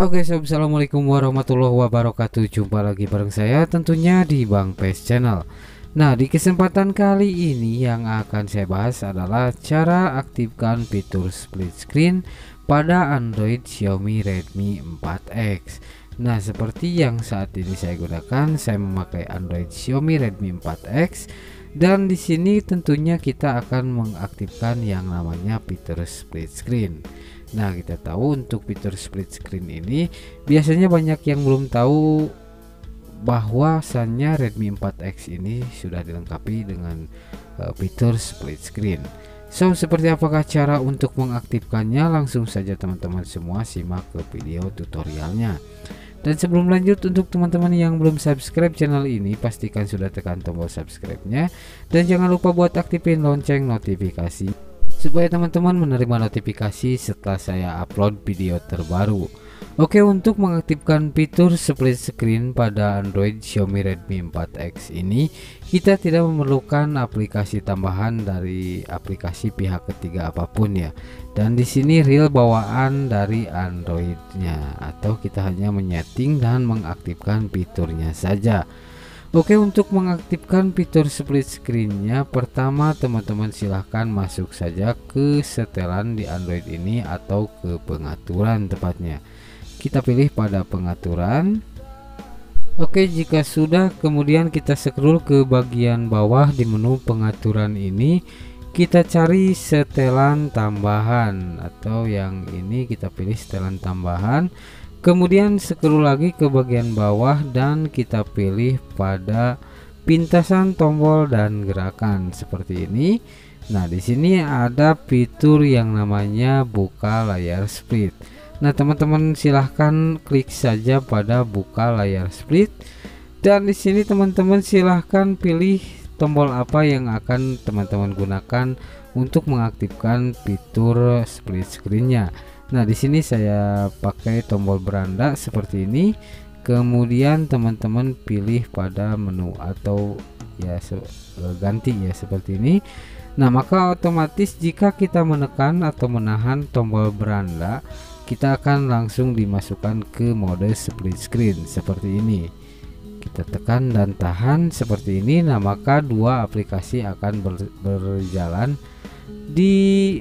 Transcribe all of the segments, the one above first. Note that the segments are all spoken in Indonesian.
Oke sob, assalamualaikum warahmatullahi wabarakatuh. Jumpa lagi bareng saya tentunya di Bang Pes Channel. Nah di kesempatan kali ini yang akan saya bahas adalah Cara aktifkan fitur split screen pada Android Xiaomi Redmi 4X Nah seperti yang saat ini saya gunakan Saya memakai Android Xiaomi Redmi 4X dan di sini tentunya kita akan mengaktifkan yang namanya fitur split screen Nah kita tahu untuk fitur split screen ini biasanya banyak yang belum tahu bahwasannya Redmi 4X ini sudah dilengkapi dengan uh, fitur split screen. So seperti apakah cara untuk mengaktifkannya? Langsung saja teman-teman semua simak ke video tutorialnya. Dan sebelum lanjut untuk teman-teman yang belum subscribe channel ini pastikan sudah tekan tombol subscribe nya dan jangan lupa buat aktifin lonceng notifikasi supaya teman-teman menerima notifikasi setelah saya upload video terbaru. Oke untuk mengaktifkan fitur split screen pada Android Xiaomi Redmi 4X ini kita tidak memerlukan aplikasi tambahan dari aplikasi pihak ketiga apa pun ya. Dan di sini real bawaan dari Androidnya atau kita hanya menyeting dan mengaktifkan fiturnya saja Oke untuk mengaktifkan fitur split screennya pertama teman-teman silahkan masuk saja ke setelan di Android ini atau ke pengaturan tepatnya. Kita pilih pada pengaturan. Oke jika sudah kemudian kita scroll ke bagian bawah di menu pengaturan ini. Kita cari setelan tambahan atau yang ini kita pilih setelan tambahan kemudian scroll lagi ke bagian bawah dan kita pilih pada pintasan tombol dan gerakan seperti ini. Nah di sini ada fitur yang namanya buka layar split. Nah teman-teman silahkan klik saja pada buka layar split. Dan di sini teman-teman silahkan pilih tombol apa yang akan teman-teman gunakan untuk mengaktifkan fitur split screennya Nah, di sini saya pakai tombol beranda seperti ini. Kemudian teman-teman pilih pada menu atau ya e, ganti ya seperti ini. Nah, maka otomatis jika kita menekan atau menahan tombol beranda, kita akan langsung dimasukkan ke mode split screen seperti ini. Kita tekan dan tahan seperti ini. Nah, maka dua aplikasi akan ber, berjalan di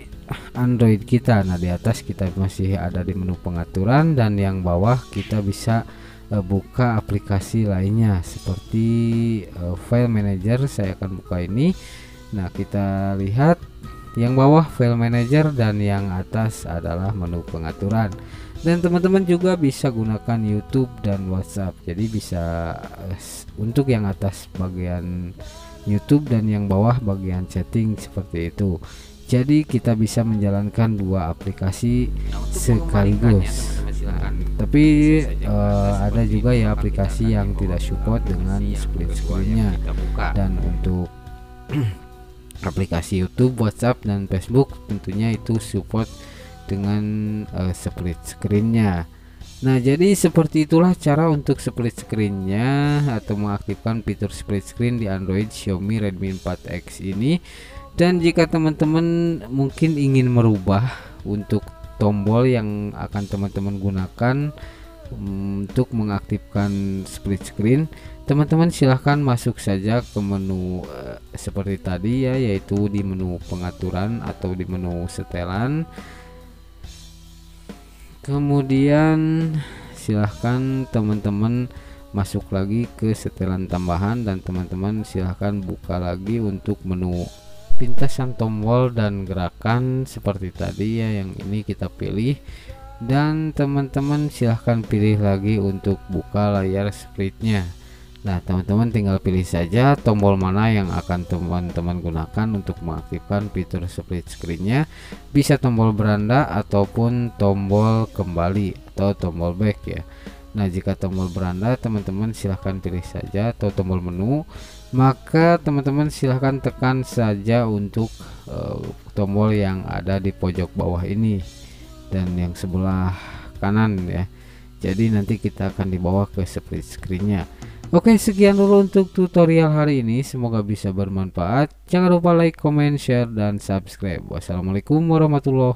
Android kita. Nah di atas kita masih ada di menu pengaturan dan yang bawah kita bisa uh, buka aplikasi lainnya. Seperti uh, file manager saya akan buka ini. Nah kita lihat yang bawah file manager dan yang atas adalah menu pengaturan. Dan teman-teman juga bisa gunakan YouTube dan WhatsApp. Jadi bisa uh, untuk yang atas bagian YouTube dan yang bawah bagian setting seperti itu jadi kita bisa menjalankan dua aplikasi sekaligus. Tapi uh, ada juga ya aplikasi yang tidak support dengan split screennya. Dan untuk aplikasi YouTube, WhatsApp dan Facebook tentunya itu support dengan uh, split screennya. Nah jadi seperti itulah cara untuk split screennya atau mengaktifkan fitur split screen di Android Xiaomi Redmi 4X ini dan jika teman-teman mungkin ingin merubah untuk tombol yang akan teman-teman gunakan mm, untuk mengaktifkan split screen teman-teman silahkan masuk saja ke menu uh, seperti tadi ya yaitu di menu pengaturan atau di menu setelan. Kemudian silahkan teman-teman masuk lagi ke setelan tambahan dan teman-teman silahkan buka lagi untuk menu pintasan tombol dan gerakan seperti tadi ya yang ini kita pilih. Dan teman-teman silahkan pilih lagi untuk buka layar splitnya. Nah teman-teman tinggal pilih saja tombol mana yang akan teman-teman gunakan untuk mengaktifkan fitur split screennya. Bisa tombol beranda ataupun tombol kembali atau tombol back ya. Nah jika tombol beranda teman-teman silahkan pilih saja atau tombol menu maka teman-teman silahkan tekan saja untuk uh, tombol yang ada di pojok bawah ini dan yang sebelah kanan ya. Jadi nanti kita akan dibawa ke split screennya. Oke sekian dulu untuk tutorial hari ini. Semoga bisa bermanfaat. Jangan lupa like comment share dan subscribe. Wassalamualaikum warahmatullahi